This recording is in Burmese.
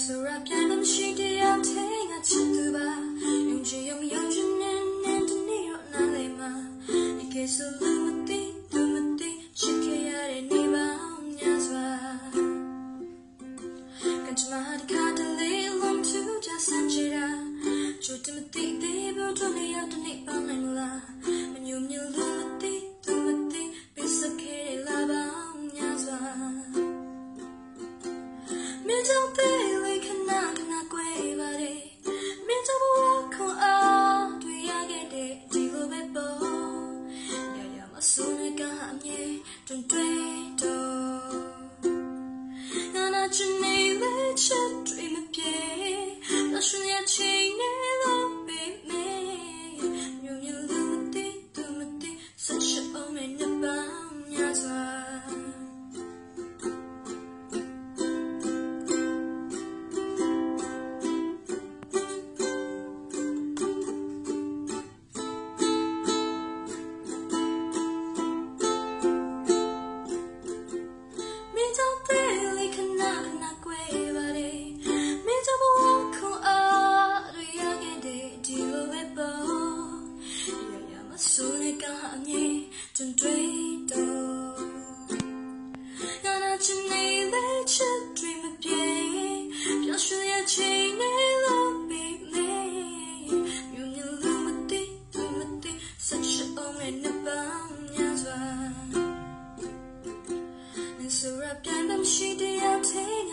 ဆိုရပြန်လို့ရှိတဲ့အောင်ထဲငါချစ်သူပါယုံကြည်ယုံယုံချင်နေနေတနေ့တော့နားလေမှာဒီကေဆိုလူမသိသူမသိချစ်ခဲ့ရတဲ့နေပါများစွာကန်ချမဟာဒီကား ရရမဆိုးနေကအမြဲတွင်တွေ့တော့ငါနာချင်နေလေချက် 你正追斗，要拿起你来吃追不变，表示要起你了比你，有你路不对，路不对，算是我们的榜样做。你虽然变得不细的要听。